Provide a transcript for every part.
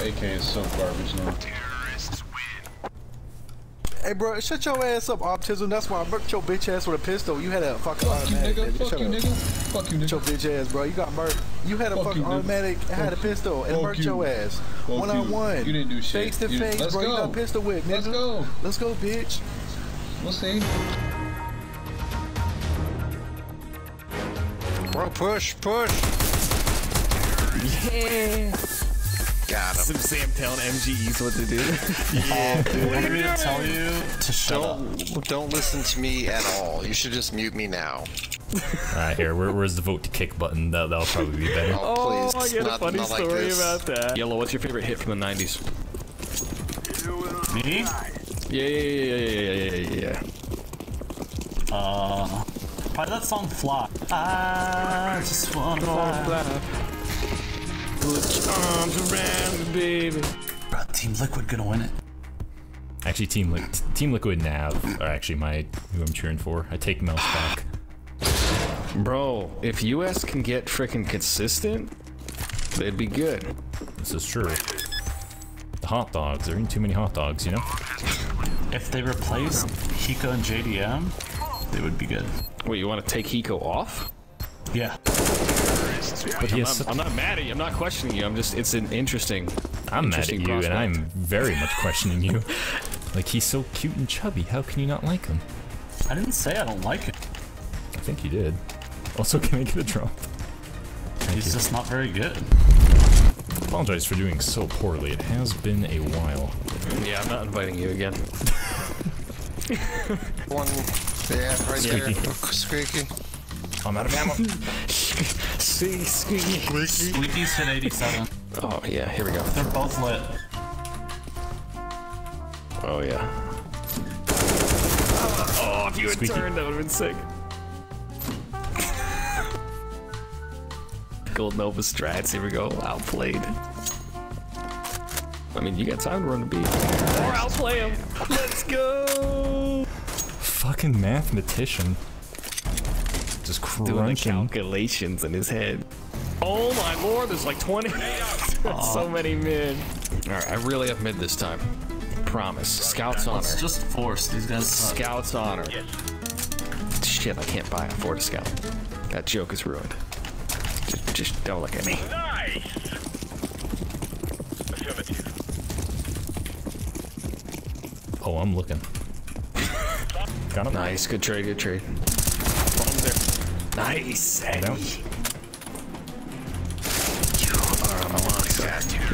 The AK is so garbage now. Hey, bro, shut your ass up, Optism. That's why I murked your bitch ass with a pistol. You had a fucking Fuck you, automatic. nigga. nigga. Fuck Shut you, up. nigga. Fuck you, Shut your bitch ass, bro. You got murked. You had a Fuck fucking you, nigga. automatic, had a pistol, and Fuck murked you. your ass. Fuck one you. on one. You didn't do shit. Face to You- face, let's bro. You got a pistol whip, nigga. Let's go. Let's go, bitch. We'll see. Bro, push, push. Yeah. Got him. Some Sam telling MGEs what to do. Yeah, dude. Want me to tell you to shut? Don't, don't listen to me at all. You should just mute me now. Alright, here, where, where's the vote to kick button? That, that'll probably be better. Oh, Oh, please. I get a funny not like story this. about that. Yellow, what's your favorite hit from the 90s? Me? Yeah, yeah, yeah, yeah, yeah, yeah, yeah. Uh, probably that song "Fly." I just wanna fly. Put your arms around me, baby. Bro, Team Liquid gonna win it. Actually, Team, Li- Team Liquid Nav are actually my who I'm cheering for. I take Mouse back. Bro, if US can get freaking consistent, they'd be good. This is true. The hot dogs. There ain't too many hot dogs, you know? If they replace Hiko and JDM, they would be good. Wait, you want to take Hiko off? Yeah. But he has I'm, I'm not mad at you. I'm not questioning you. I'm just, it's an interesting. I'm mad at interesting you, and. I'm very much questioning you. Like, he's so cute and chubby. How can you not like him? I didn't say I don't like it. I think you did. Also, can I get a drop? He's just not very good. Apologize for doing so poorly. It has been a while. Yeah, I'm not inviting you again. One, yeah, right Squeaky. there. Oh, squeaky. I'm out of ammo. See, squeaky. Squeaky's hit 87. Oh yeah, here we go. They're both lit. Oh yeah. Oh, if you had Squeaky. turned, that would have been sick. Gold Nova strats. Here we go. Outplayed. I mean, you got time to run the beat. Or outplay him. Let's go. Fucking mathematician. Just Doing the calculations in his head. Oh my lord, there's like 20. That's so many mid. Alright, I really have mid this time. Promise. Scout's honor. It's just forced. These guys. Scout's honor. Yes. Shit, I can't buy a Ford Scout. That joke is ruined. Just, just don't look at me. Nice. Oh, I'm looking. Got him. Nice, good trade, good trade. Bombs there. Nice, Eddie. down. You are a monster.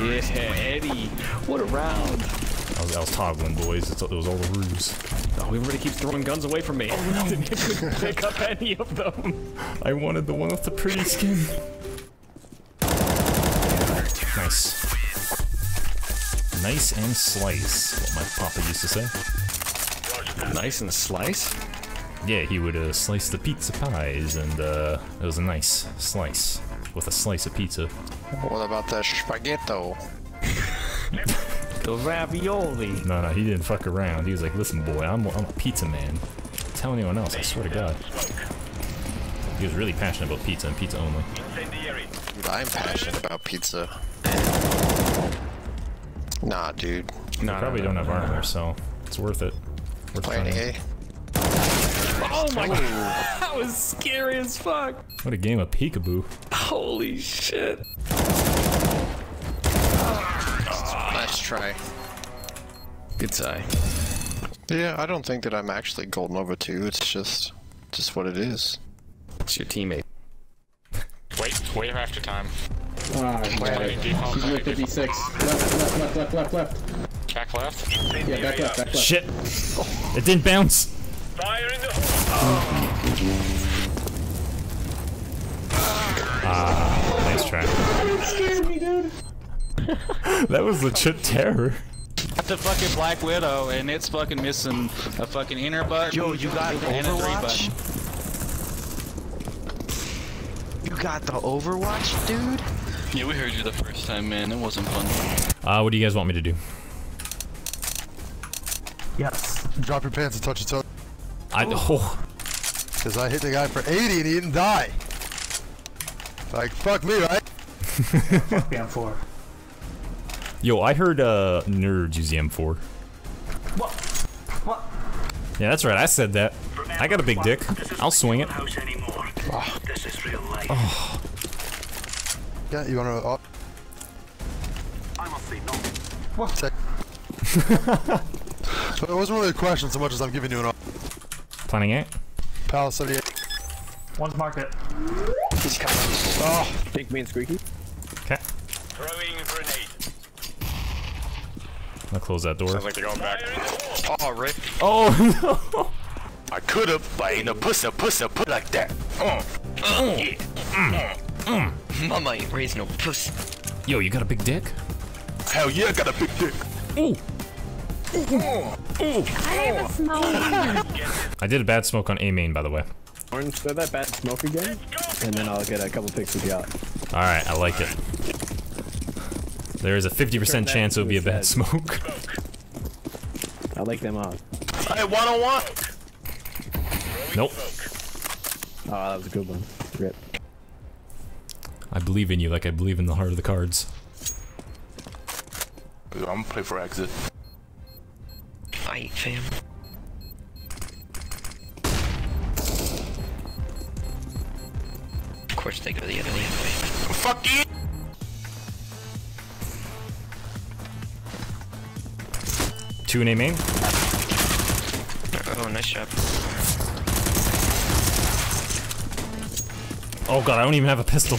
Yeah, Eddie. What a round. I was, I was toggling, boys. It's, it was all a ruse. Oh, everybody keeps throwing guns away from me. Oh, no. I couldn't pick up any of them. I wanted the one with the pretty skin. Nice. Nice and slice, what my papa used to say. Nice and slice. Yeah, he would uh, slice the pizza pies, and uh, it was a nice slice with a slice of pizza. What about the spaghetto? The ravioli. No, no, he didn't fuck around. He was like, "Listen, boy, I'm, I'm a pizza man. Tell anyone else, I swear to God." He was really passionate about pizza and pizza only. I'm passionate about pizza. Nah, dude. No, Probably no, don't no, have armor, so it's worth it. Worth Playing trying. A. Oh my god, that was scary as fuck. What a game of peekaboo. Holy shit. Nice try. Good tie. Yeah, I don't think that I'm actually Gold Nova 2. It's just, just what it is. It's your teammate. Wait, wait after time. Ah, Playing default. He's with 56. Left, left, left, left, left, left. Back left. Yeah, back left, back left. Shit! It didn't bounce! Ah, nice try. scared me, dude. That was legit terror. Got the fucking Black Widow, and it's fucking missing a fucking inner button. Yo, you got and a three Overwatch? button. You got the Overwatch, dude? Yeah, we heard you the first time, man. It wasn't fun. Uh, what do you guys want me to do? Yes. Drop your pants and touch your toe. I oh, Because I hit the guy for 80 and he didn't die. Like, fuck me, right? Fuck me, I'm four. Yo, I heard uh, nerds use the M4. What? What? Yeah, that's right. I said that. I got a big dick. I'll swing it. Oh, Yeah, you wanna. Oh. What? Check. so it wasn't really a question so much as I'm giving you an op. planning it. Palace 78. One's market. He's coming. Oh, big me and squeaky. Okay. Throwing grenade. I'll close that door. Sounds like they're going back. Oh, rip. Oh no! I could have, but ain't no pussy, pussy, put like that. Uh, uh, yeah. Mm. Mm. Mama ain't raised no pussy. Yo, you got a big dick? Hell yeah, I got a big dick. Ooh. Ooh. I have a smoke. I did a bad smoke on A main, by the way. Orange, throw that bad smoke again, and then I'll get a couple pics of yacht. Alright, I like it. There is a 50% chance it would be a bad set. smoke. I like them odds. Hey, one on one. Nope. Oh, that was a good one. Rip. I believe in you like I believe in the heart of the cards. I'm gonna play for exit. Fight, fam. Of course they go the other way. Fuck you. Two in A main. Oh, nice job. Oh god, I don't even have a pistol.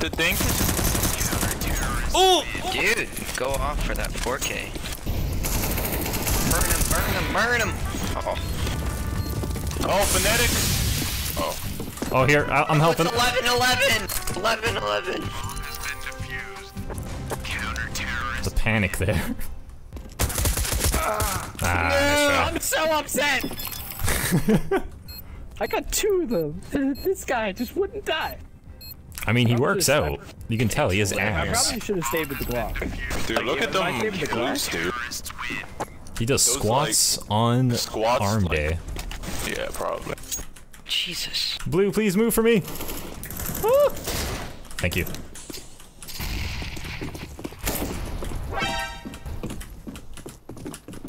The thing. Oh! Dude, go off for that 4K. Burn him, burn him, burn him! Oh. Oh, phonetic. Oh. Oh, here, I I'm helping. 11 11! 11 11! The panic there. ah, I'm so upset! I got two of them. This guy just wouldn't die. I mean, he works just- out. You can tell he has abs. I abs. probably should have stayed with the Glock. Dude, look at If I them the glutes, Glock, dude. He does Those, squats on squats, arm like- day. Yeah, probably. Jesus. Blue, please move for me. Woo! Thank you.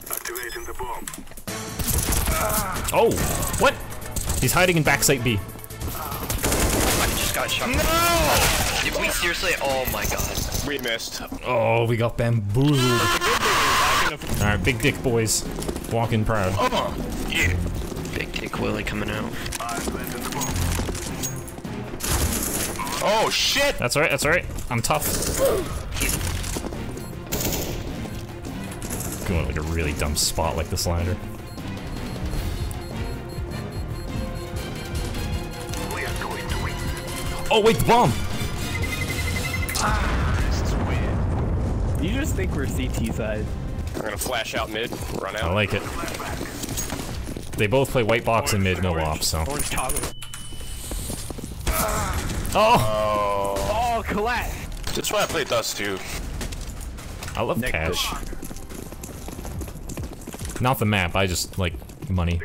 Activating the bomb. Oh, what? He's hiding in backside B. I just got shot. No! Did we seriously? Oh my god. We missed. Oh, we got bamboozled. Alright, big dick boys. Walking proud. Oh, yeah. Big Dick Willie coming out. Oh shit. That's alright, that's alright. I'm tough. Going like a really dumb spot like the slider. Oh wait, the bomb! You just think we're CT side. We're gonna flash out mid, run out. I out. like it. They both play white box and mid, no op, so. Orange toggle. Oh! Oh, collapse. That's why I play Dust 2. I love cash. Not the map, I just like money.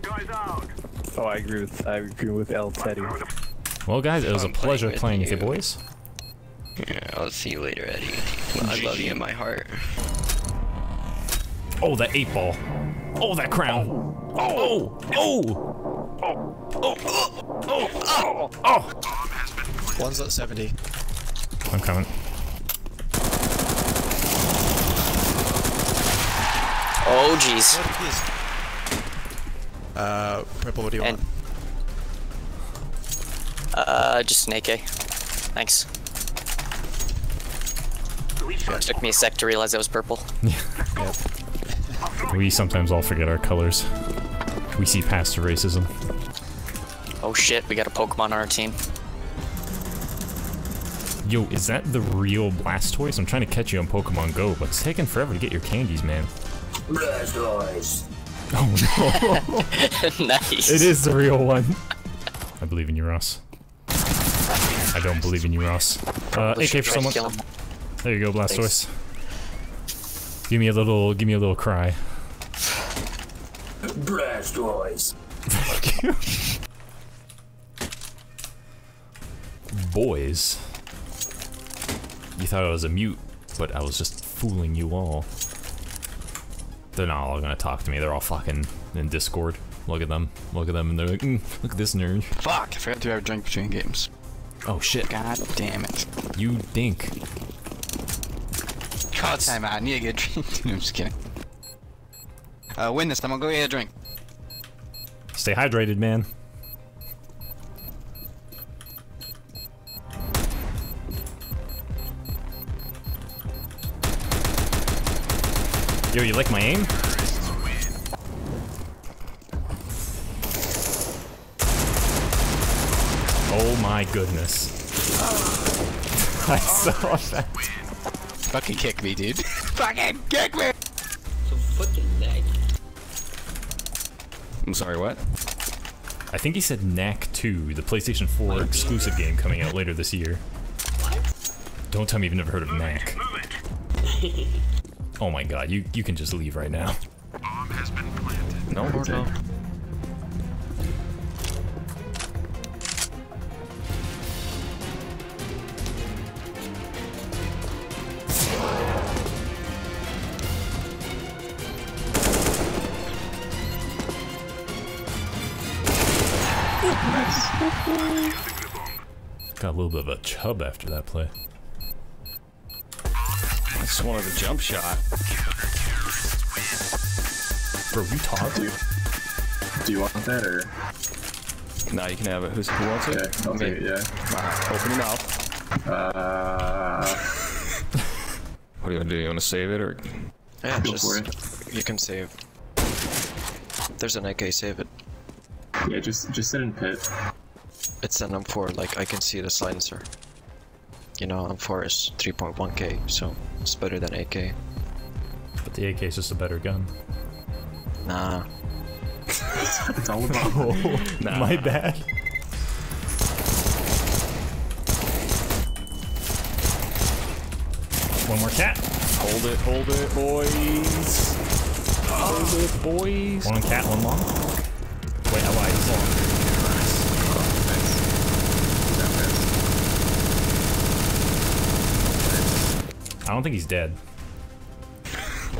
Oh, I agree with I agree with LtEddy. Well, guys, it was a I'm playing pleasure with playing with you you. boys. Yeah, I'll see you later, Eddie. I love you in my heart. Oh, that eight ball. Oh, that crown. Oh, oh, oh, oh, oh, oh, oh. One's at 70. I'm coming. Oh, jeez. Uh, purple, what do you And- want? Uh, just an AK. Thanks. Took me a sec to realize that was purple. We sometimes all forget our colors. We see past the racism. Oh shit, we got a Pokemon on our team. Yo, is that the real Blastoise? I'm trying to catch you on Pokemon Go, but it's taking forever to get your candies, man. Blastoise. Oh no. nice. It is the real one. I believe in you, Ross. I don't believe in you, Ross. Uh, AK for someone. There you go, Blastoise. Give me a little, give me a little cry. Blastoise. Thank you. Boys. You thought I was a mute, but I was just fooling you all. They're not all gonna talk to me. They're all fucking in Discord. Look at them. Look at them, and they're like, mm, "Look at this nerd." Fuck! I forgot to have a drink between games. Oh shit! God damn it! You dink. Call time out. I need to get a drink. I'm just kidding. Uh, win this. I'm gonna go get a drink. Stay hydrated, man. Yo, you like my aim? Oh my goodness. I saw that. Fucking kick me, dude. Fucking kick me! So fucking lag. I'm sorry, what? I think he said Knack 2, the PlayStation 4 exclusive game coming out later this year. Don't tell me you've never heard of Knack. Oh my god, you, you can just leave right now. No, no. Got a little bit of a chub after that play. I just wanted a jump shot. Bro, you talk? Do you, do you want that or? Nah, you can have it. Who's, who wants it? Yeah, I'll Me. take it, yeah. Alright, open your mouth. Uh, What do you want to do? You want to save it or? Yeah, Go just for it. you can save. There's an AK, save it. Yeah, just just sit in pit. It's an M4, like I can see the silencer. You know, M4 is 3.1k, so it's better than AK. But the AK is just a better gun. Nah. It's all about. Oh, my bad. One more cat. Hold it, hold it, boys. Hold it, boys. One cat, one long. Wait, oh, how wide is long? I don't think he's dead.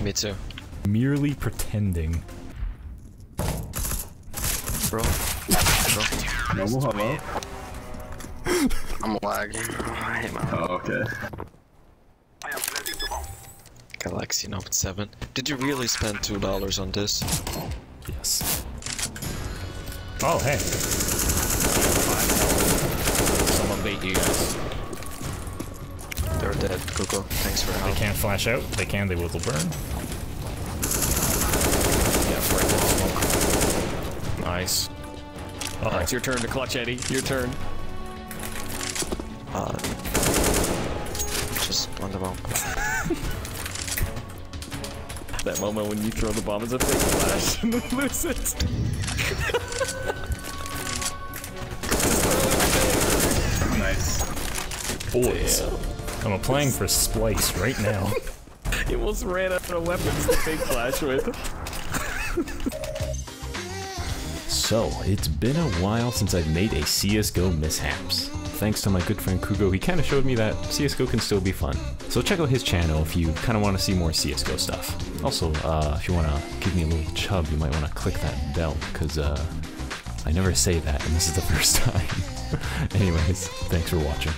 Me too. Merely pretending. Bro. Bro. Noble, hello. I'm lagging. Hey, man. Oh, okay. Galaxy Note 7. Did you really spend $2 on this? Yes. Oh, hey. Someone beat you guys. They're dead, Coco, Thanks for They help. can't flash out. They can, they will burn. Yeah, break the smoke. Nice. Uh-oh. Alright, it's your turn to clutch, Eddie. Your turn. Uh, just on the bomb. That moment when you throw the bomb as a fake flash and then lose it. Nice. Boys. I'm applying for Splyce right now. He almost ran out of weapons to fake flash with. So, it's been a while since I've made a CSGO mishaps. Thanks to my good friend Kugo, he kind of showed me that CSGO can still be fun. So check out his channel if you kind of want to see more CSGO stuff. Also, uh, if you want to give me a little chub, you might want to click that bell, because uh, I never say that, and this is the first time. Anyways, thanks for watching.